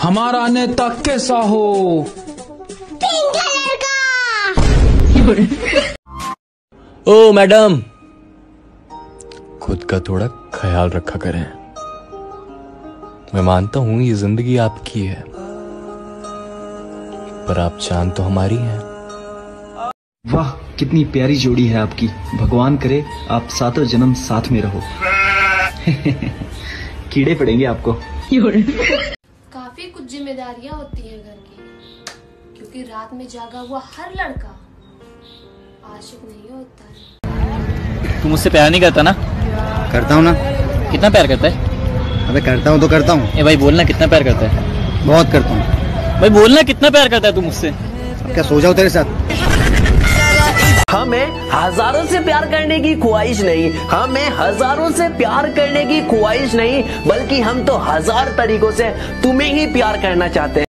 हमारा नेता कैसा हो? ओ मैडम। खुद का थोड़ा ख्याल रखा करें। मैं मानता हूँ ये ज़िंदगी आपकी है। पर आप जान तो हमारी हैं। वाह कितनी प्यारी जोड़ी है आपकी। भगवान करे आप सातों जन्म साथ में रहो। कीड़े पड़ेंगे आपको। काफ़ी कुछ जिम्मेदारियाँ होती हैं घर की क्योंकि रात में जागा हुआ हर लड़का आशिक नहीं होता है। तू मुझसे प्यार नहीं करता ना? करता हूँ ना। कितना प्यार करता है? अबे करता हूँ तो करता हूँ। ए भाई बोलना कितना प्यार करता है? बहुत करता हूँ। भाई बोलना कितना प्यार करता है तू मुझसे? क्या सो जाओ तेरे साथ? हमें हज़ारों से प्यार करने की ख्वाहिश नहीं, हमें हज़ारों से प्यार करने की ख्वाहिश नहीं, बल्कि हम तो हज़ार तरीकों से तुम्हें ही प्यार करना चाहते हैं।